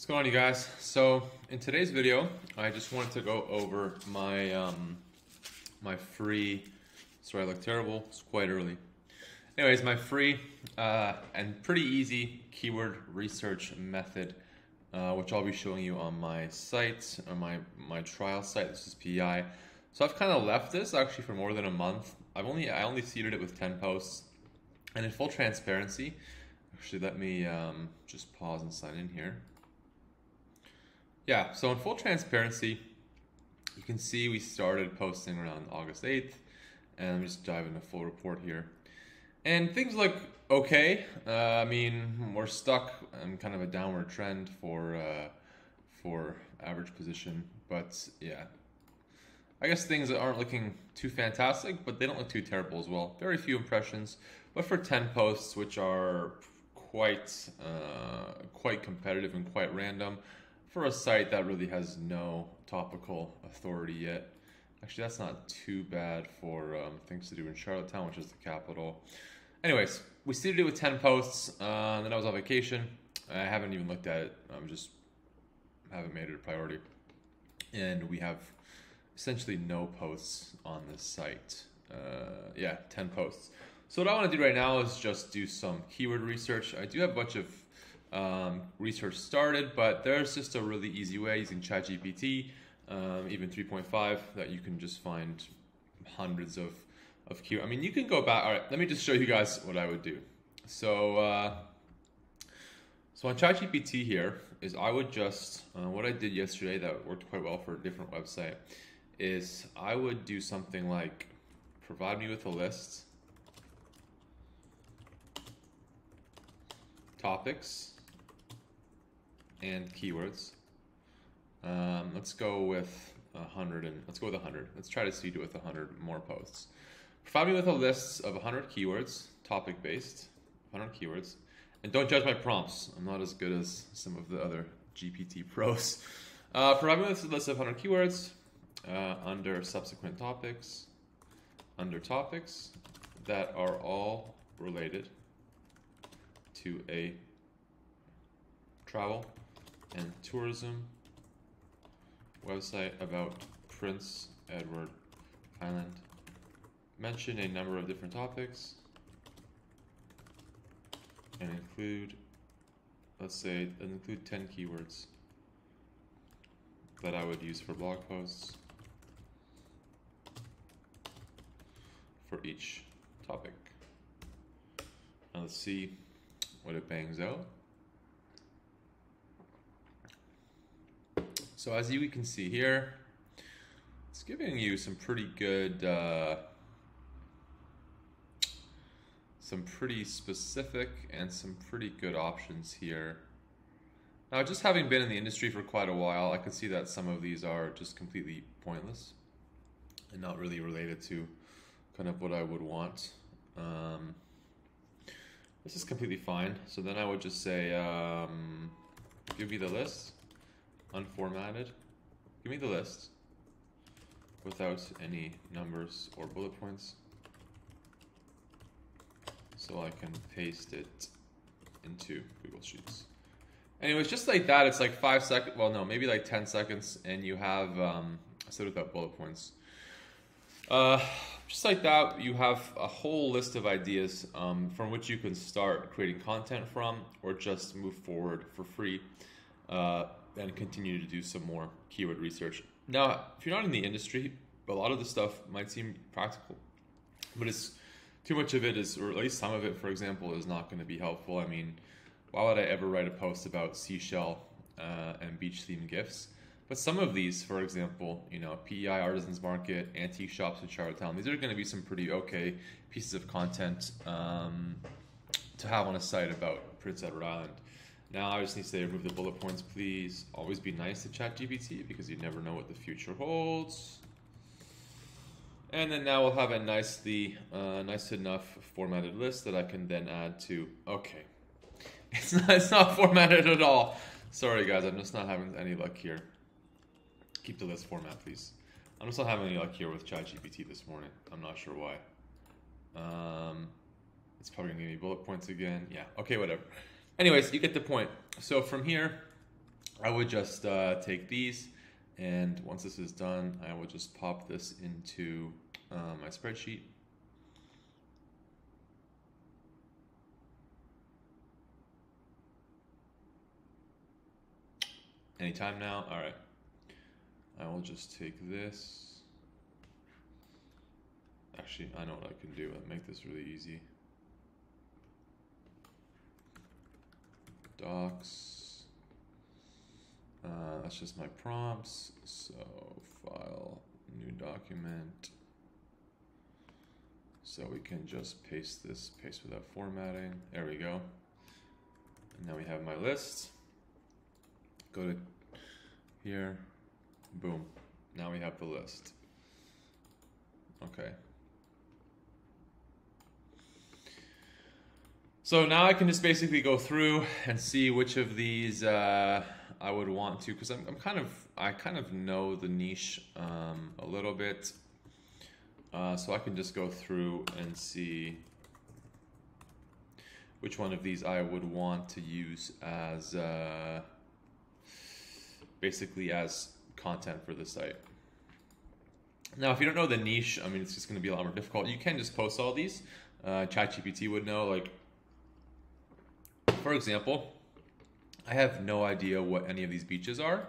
What's going on you guys? So in today's video, I just wanted to go over my um, my free, sorry I look terrible, it's quite early. Anyways, my free uh, and pretty easy keyword research method, uh, which I'll be showing you on my site, on my, my trial site, this is PEI. So I've kind of left this actually for more than a month. I've only, I only seeded it with 10 posts. And in full transparency, actually let me um, just pause and sign in here. Yeah, so in full transparency, you can see we started posting around August 8th, and I'm just diving the full report here. And things look okay. Uh, I mean, we're stuck in kind of a downward trend for uh, for average position, but yeah, I guess things aren't looking too fantastic, but they don't look too terrible as well. Very few impressions, but for 10 posts, which are quite uh, quite competitive and quite random, for a site that really has no topical authority yet. Actually, that's not too bad for um, things to do in Charlottetown, which is the capital. Anyways, we seeded it with 10 posts, uh, then I was on vacation. I haven't even looked at it. I'm just haven't made it a priority. And we have essentially no posts on this site. Uh, yeah, 10 posts. So what I want to do right now is just do some keyword research. I do have a bunch of um, research started, but there's just a really easy way using ChatGPT, um, even 3.5, that you can just find hundreds of, of key. I mean, you can go back. All right, let me just show you guys what I would do. So, uh, so on ChatGPT here is I would just, uh, what I did yesterday that worked quite well for a different website is I would do something like provide me with a list, topics, and keywords. Um, let's go with a hundred and let's go with a hundred. Let's try to seed it with a hundred more posts. Provide me with a list of 100 keywords, topic based, 100 keywords, and don't judge my prompts. I'm not as good as some of the other GPT pros. Uh, provide me with a list of 100 keywords uh, under subsequent topics, under topics that are all related to a travel and tourism website about Prince Edward Island. Mention a number of different topics and include, let's say, include 10 keywords that I would use for blog posts for each topic. Now let's see what it bangs out. So as you can see here, it's giving you some pretty good, uh, some pretty specific and some pretty good options here. Now, just having been in the industry for quite a while, I can see that some of these are just completely pointless and not really related to kind of what I would want. Um, this is completely fine. So then I would just say, um, give me the list unformatted. Give me the list without any numbers or bullet points so I can paste it into Google Sheets. Anyways, just like that, it's like five seconds, well no, maybe like 10 seconds and you have, um, I without bullet points. Uh, just like that, you have a whole list of ideas um, from which you can start creating content from or just move forward for free. Uh, and continue to do some more keyword research. Now, if you're not in the industry, a lot of the stuff might seem practical, but it's too much of it is, or at least some of it, for example, is not going to be helpful. I mean, why would I ever write a post about seashell uh, and beach themed gifts? But some of these, for example, you know, PEI Artisans Market, antique shops in Charlottetown, these are going to be some pretty okay pieces of content um, to have on a site about Prince Edward Island. Now I just need to say remove the bullet points, please. Always be nice to ChatGPT because you never know what the future holds. And then now we'll have a nicely, uh, nice enough formatted list that I can then add to. Okay, it's not, it's not formatted at all. Sorry guys, I'm just not having any luck here. Keep the list format, please. I'm just not having any luck here with ChatGPT this morning. I'm not sure why. Um, it's probably gonna give me bullet points again. Yeah. Okay, whatever. Anyways, you get the point. So from here, I would just uh, take these, and once this is done, I will just pop this into uh, my spreadsheet. Anytime now? All right. I will just take this. Actually, I know what I can do. I'll make this really easy. Docs. Uh, that's just my prompts. So file, new document. So we can just paste this, paste without formatting. There we go. And now we have my list. Go to here, boom. Now we have the list. Okay. So now I can just basically go through and see which of these uh, I would want to, because I'm, I'm, kind of, I kind of know the niche um, a little bit. Uh, so I can just go through and see which one of these I would want to use as uh, basically as content for the site. Now, if you don't know the niche, I mean, it's just going to be a lot more difficult. You can just post all these. Uh, ChatGPT would know, like, for example, I have no idea what any of these beaches are,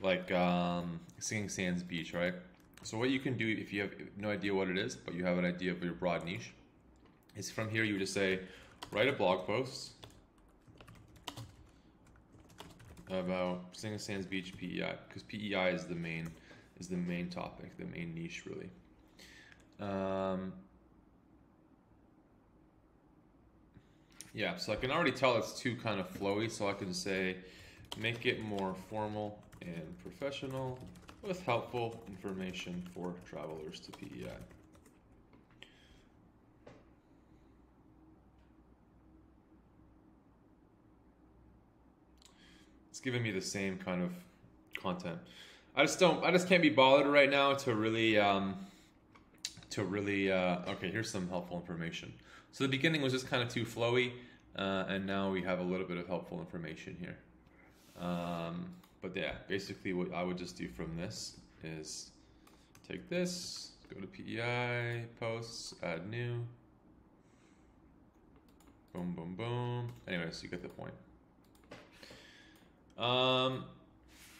like um, Singing Sands Beach, right? So what you can do if you have no idea what it is, but you have an idea of your broad niche, is from here you just say, write a blog post about Singing Sands Beach PEI, because PEI is the main is the main topic, the main niche really. Um, Yeah, so I can already tell it's too kind of flowy, so I can say make it more formal and professional with helpful information for travelers to PEI. It's giving me the same kind of content. I just don't, I just can't be bothered right now to really, um, to really, uh, okay, here's some helpful information. So the beginning was just kind of too flowy, uh, and now we have a little bit of helpful information here. Um, but yeah, basically what I would just do from this is take this, go to PEI, posts, add new, boom, boom, boom. Anyways, you get the point. Um,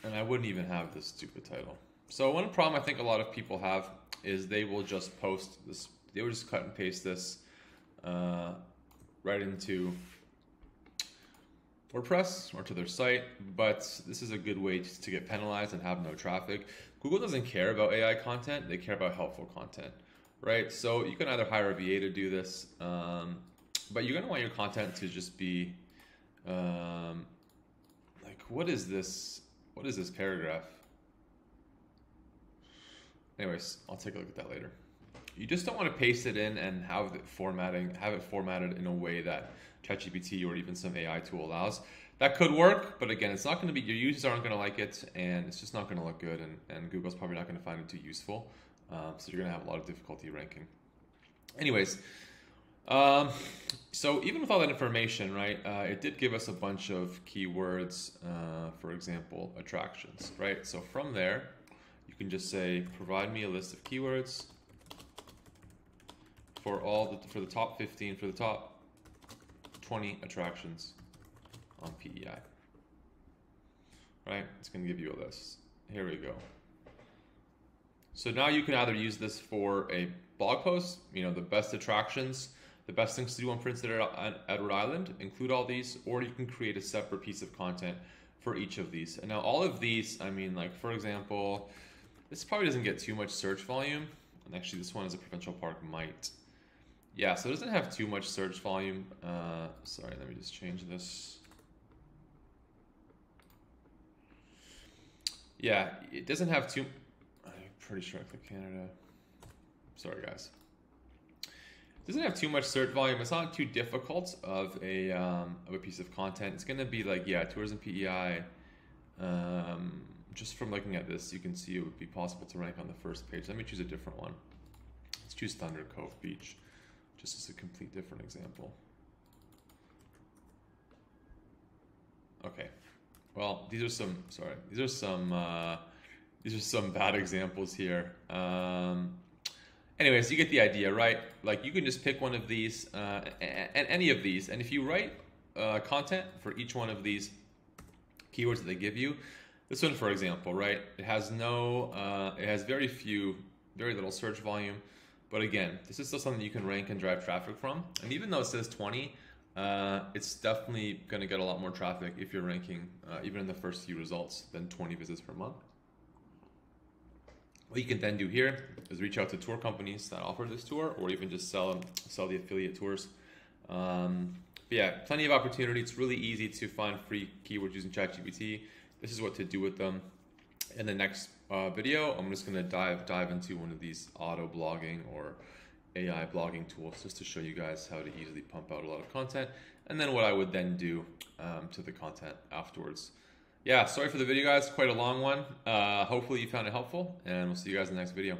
and I wouldn't even have this stupid title. So one problem I think a lot of people have is they will just post this, they will just cut and paste this uh, right into WordPress or to their site, but this is a good way to get penalized and have no traffic. Google doesn't care about AI content, they care about helpful content, right? So you can either hire a VA to do this, um, but you're gonna want your content to just be um, like, what is this? What is this paragraph? Anyways, I'll take a look at that later. You just don't want to paste it in and have it formatting, have it formatted in a way that ChatGPT or even some AI tool allows. That could work, but again, it's not going to be, your users aren't going to like it and it's just not going to look good and, and Google's probably not going to find it too useful. Um, so you're going to have a lot of difficulty ranking. Anyways, um, so even with all that information, right, uh, it did give us a bunch of keywords, uh, for example, attractions, right? So from there, you can just say, provide me a list of keywords for all the, for the top 15, for the top 20 attractions on PEI. Right? It's going to give you a list. Here we go. So now you can either use this for a blog post, you know, the best attractions, the best things to do on Prince Edward Island, include all these, or you can create a separate piece of content for each of these. And now all of these, I mean, like for example, this probably doesn't get too much search volume. And actually this one is a provincial park might. Yeah, so it doesn't have too much search volume. Uh, sorry, let me just change this. Yeah, it doesn't have too. I'm pretty sure I click Canada. Sorry, guys. It doesn't have too much search volume. It's not too difficult of a um, of a piece of content. It's gonna be like yeah, tourism PEI. Um, just from looking at this, you can see it would be possible to rank on the first page. Let me choose a different one. Let's choose Thunder Cove Beach just as a complete different example. Okay, well, these are some. Sorry, these are some. Uh, these are some bad examples here. Um, anyways, you get the idea, right? Like you can just pick one of these uh, and any of these, and if you write uh, content for each one of these keywords that they give you, this one, for example, right? It has no, uh, it has very few, very little search volume. But again, this is still something you can rank and drive traffic from. And even though it says 20, uh, it's definitely going to get a lot more traffic if you're ranking, uh, even in the first few results, than 20 visits per month. What you can then do here is reach out to tour companies that offer this tour, or even just sell sell the affiliate tours. Um, yeah, plenty of opportunity. It's really easy to find free keywords using ChatGPT. This is what to do with them. In the next uh, video, I'm just gonna dive dive into one of these auto blogging or AI blogging tools just to show you guys how to easily pump out a lot of content, and then what I would then do um, to the content afterwards yeah, sorry for the video, guys. Quite a long one. Uh, hopefully, you found it helpful, and we'll see you guys in the next video.